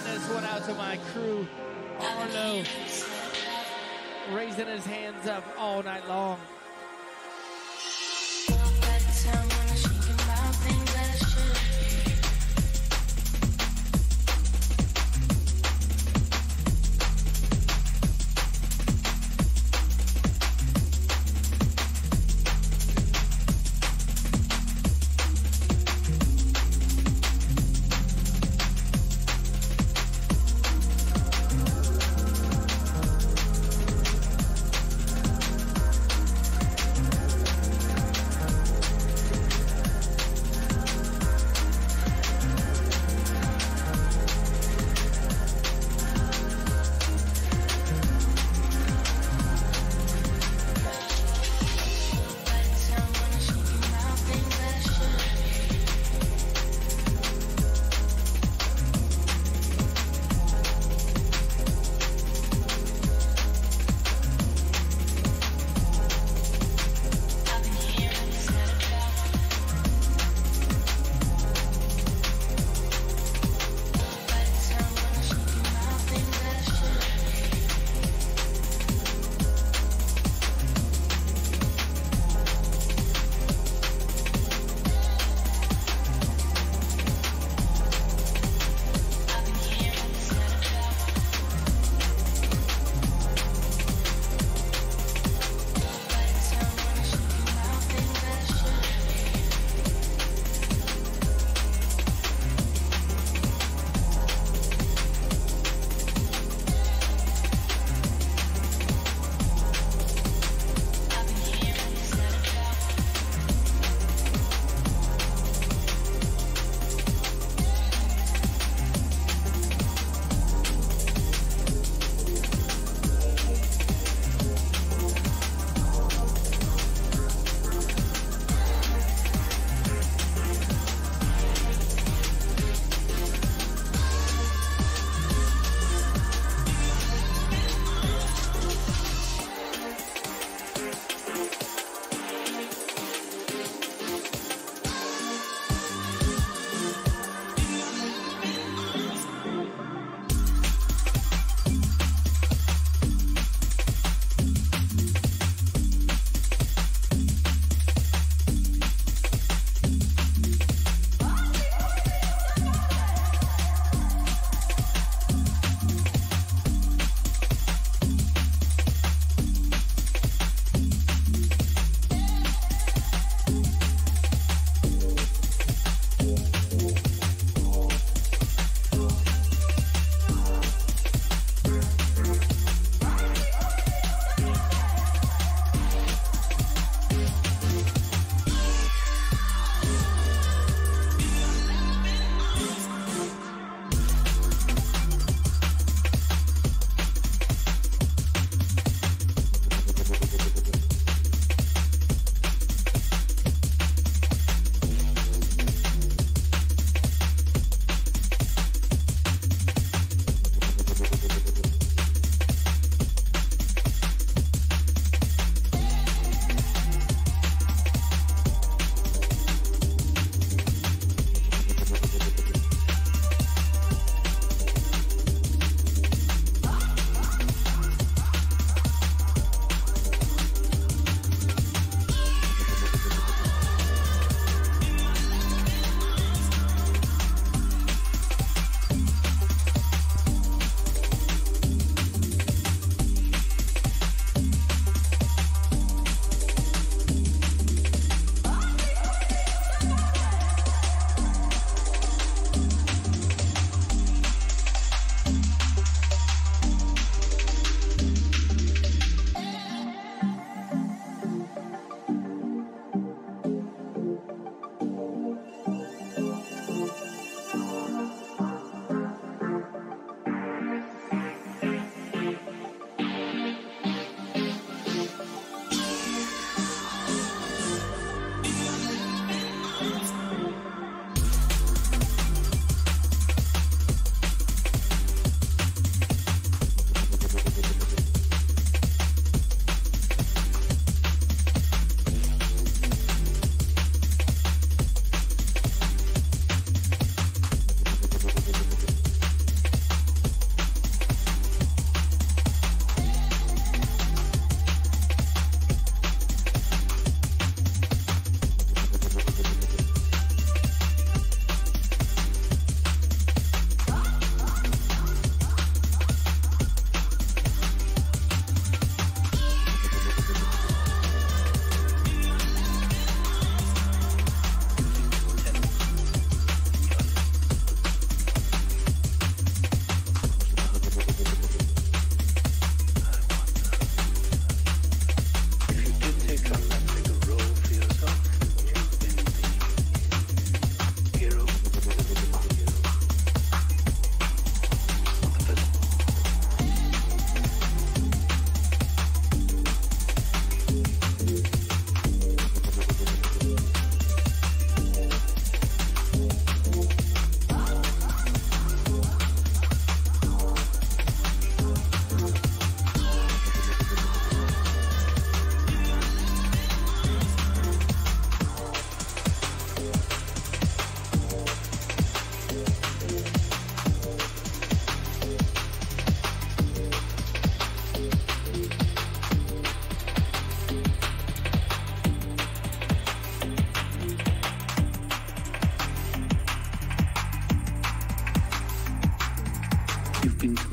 send this one out to my crew. Arlo raising his hands up all night long.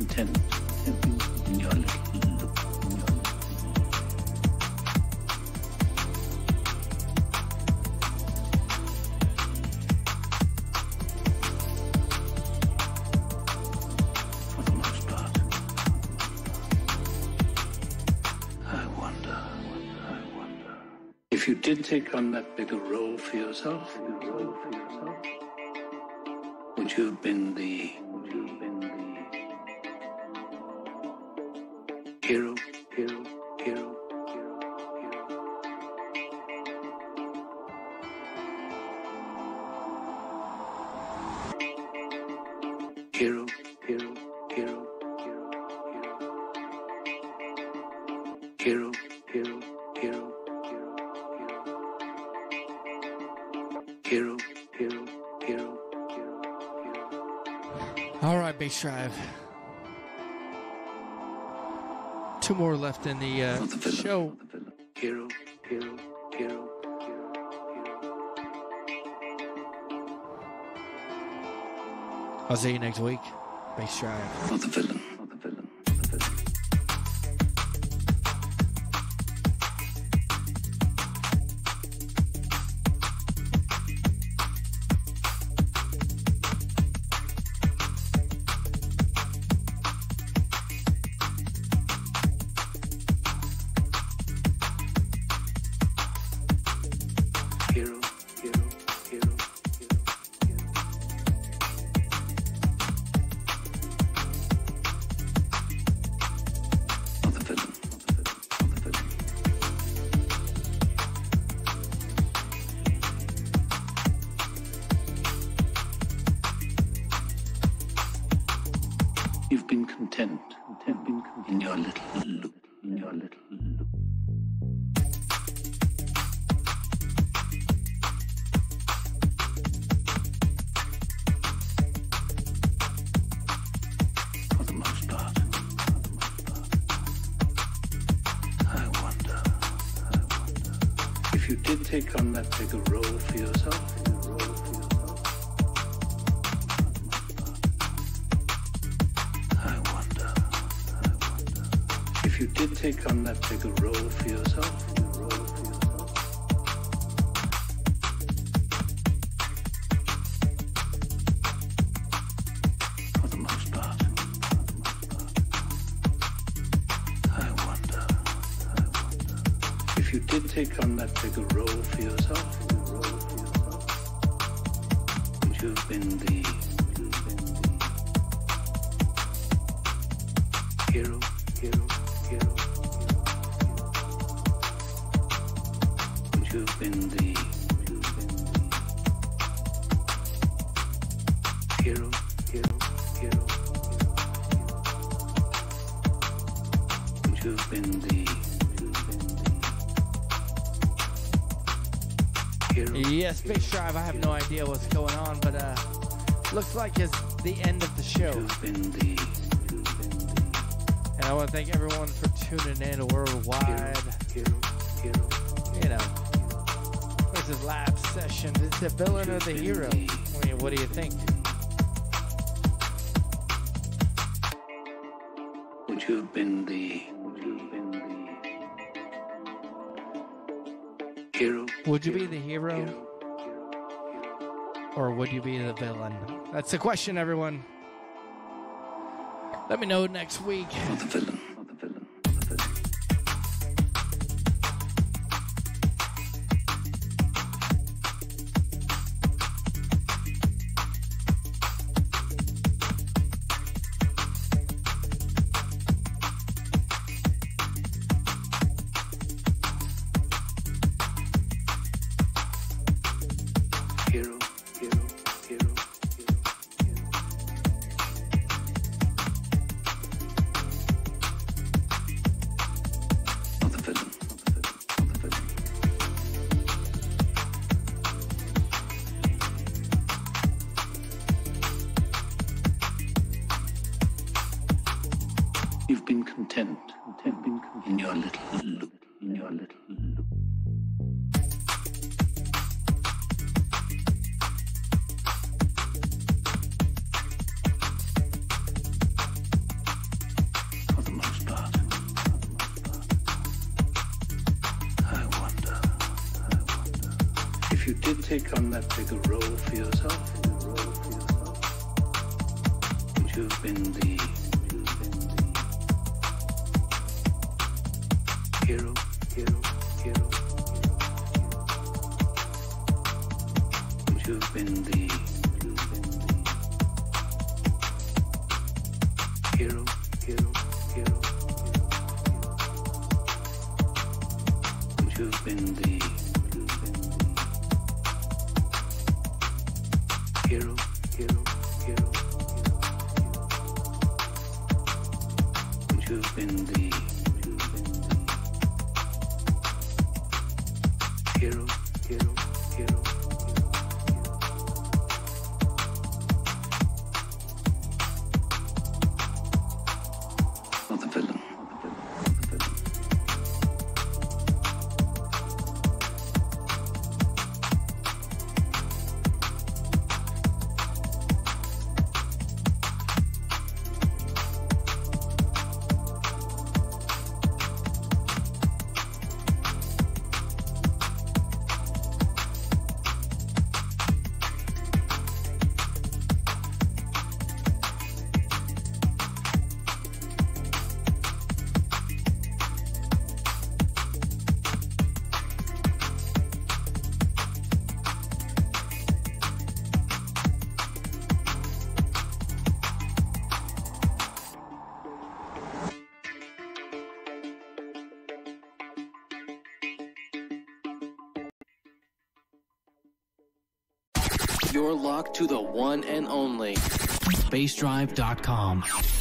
I wonder, I wonder. If you did take on that bigger role for yourself, would you have been the, hero, hero, hero, hero, hero? Hero, hero, hero, hero, hero. Hero. All right, Bass Drive. Two more left in the uh, Not the show. not the villain. Hero, hero, hero, hero, hero. I'll see you next week. Bass Drive. Not the villain. Not the villain. Take on that bigger role for yourself. I wonder if you did take on that bigger role for yourself. Take on that bigger role for yourself. role for yourself, you have been the, Yes, Bass Drive. I have no idea what's going on, but uh, looks like it's the end of the show. Would you have been the, would you have been the And I want to thank everyone for tuning in worldwide. You know, this is live session. It's the villain or the hero. I mean, what do you think? Would you have been the, would you have been the hero? Would you be the Hero, or would you be the villain? That's the question, everyone. Let me know next week. the villain, You've been content, content, been content. In your little loop, in your little loop. take on that bigger role for yourself, role for yourself, would you have been the You've been the your lock to the one and only bassdrive.com.